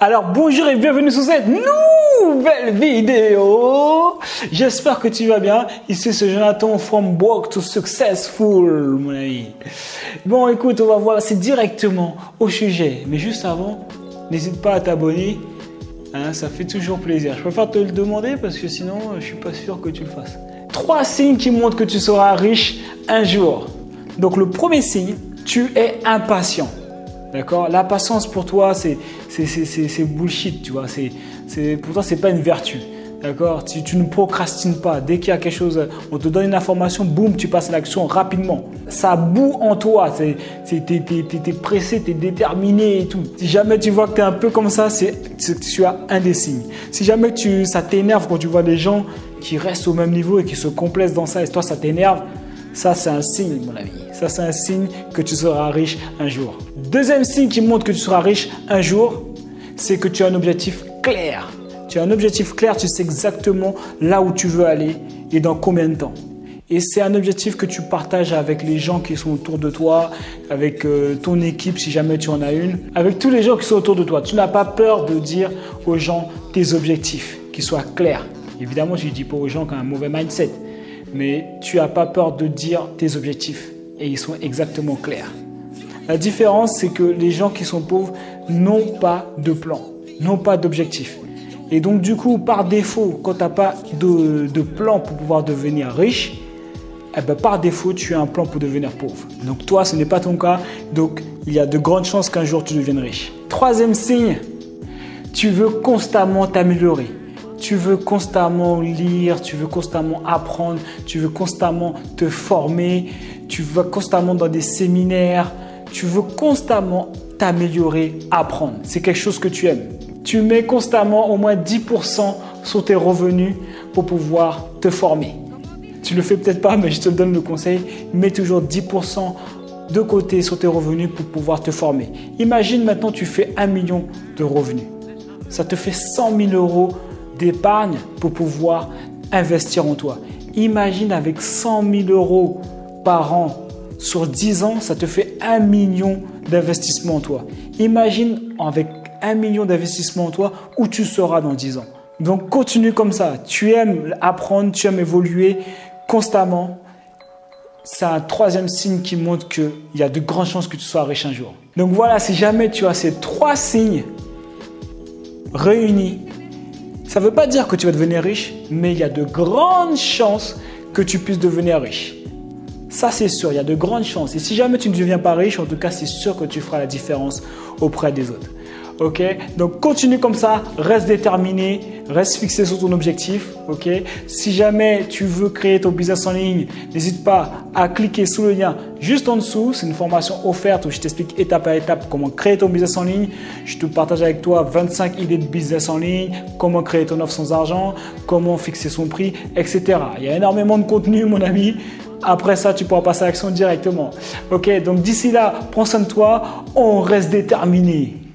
Alors bonjour et bienvenue sur cette nouvelle vidéo. J'espère que tu vas bien. Ici c'est Jonathan from Broke to Successful, mon ami. Bon écoute, on va voir, c'est directement au sujet. Mais juste avant, n'hésite pas à t'abonner. Hein, ça fait toujours plaisir. Je préfère te le demander parce que sinon je suis pas sûr que tu le fasses. Trois signes qui montrent que tu seras riche un jour. Donc le premier signe, tu es impatient. D'accord? La patience pour toi, c'est bullshit, tu vois. C'est pour toi, c'est pas une vertu. D'accord? Tu, tu, ne procrastines pas. Dès qu'il y a quelque chose, on te donne une information, boum, tu passes à l'action rapidement. Ça boue en toi. Tu es, pressé, tu es déterminé et tout. Si jamais tu vois que tu es un peu comme ça, c'est tu as un des signes. Si jamais tu, ça t'énerve quand tu vois des gens qui restent au même niveau et qui se complaisent dans ça et toi, ça t'énerve, ça, c'est un signe, mon ami. Ça, c'est un signe que tu seras riche un jour. Deuxième signe qui montre que tu seras riche un jour, c'est que tu as un objectif clair. Tu as un objectif clair, tu sais exactement là où tu veux aller et dans combien de temps. Et c'est un objectif que tu partages avec les gens qui sont autour de toi, avec euh, ton équipe si jamais tu en as une, avec tous les gens qui sont autour de toi. Tu n'as pas peur de dire aux gens tes objectifs, qu'ils soient clairs. Évidemment, je ne dis pas aux gens qui ont un mauvais mindset mais tu n'as pas peur de dire tes objectifs et ils sont exactement clairs. La différence, c'est que les gens qui sont pauvres n'ont pas de plan, n'ont pas d'objectif. Et donc, du coup, par défaut, quand tu n'as pas de, plan pour pouvoir devenir riche, eh ben, par défaut, tu as un plan pour devenir pauvre. Donc, toi, ce n'est pas ton cas. Donc, il y a de grandes chances qu'un jour tu deviennes riche. Troisième signe, tu veux constamment t'améliorer tu veux constamment lire, tu veux constamment apprendre, tu veux constamment te former, tu vas constamment dans des séminaires, tu veux constamment t'améliorer, apprendre. C'est quelque chose que tu aimes. Tu mets constamment au moins 10% sur tes revenus pour pouvoir te former. Tu le fais peut-être pas, mais je te donne le conseil. Mets toujours 10% de côté sur tes revenus pour pouvoir te former. Imagine maintenant tu fais 1 million de revenus. Ça te fait 100 000 euros d'épargne pour pouvoir investir en toi. Imagine avec 100 000 euros par an sur 10 ans, ça te fait 1 million d'investissement en toi. Imagine avec 1 million d'investissement en toi où tu seras dans 10 ans. Donc continue comme ça. Tu aimes apprendre, tu aimes évoluer constamment. C'est un troisième signe qui montre qu'il y a de grandes chances que tu sois riche un jour. Donc voilà, si jamais tu as ces trois signes réunis, ça ne veut pas dire que tu vas devenir riche, mais il y a de grandes chances que tu puisses devenir riche. Ça, c'est sûr, il y a de grandes chances. Et si jamais tu ne deviens pas riche, en tout cas, c'est sûr que tu feras la différence auprès des autres. Donc continue comme ça, reste déterminé, reste fixé sur ton objectif. Si jamais tu veux créer ton business en ligne, n'hésite pas à cliquer sous le lien juste en dessous. C'est une formation offerte où je t'explique étape à étape comment créer ton business en ligne. Je te partage avec toi 25 idées de business en ligne, comment créer ton offre sans argent, comment fixer son prix, etc. Il y a énormément de contenu, mon ami. Après ça, tu pourras passer à l'action directement. Donc d'ici là, prends soin de toi. On reste déterminé.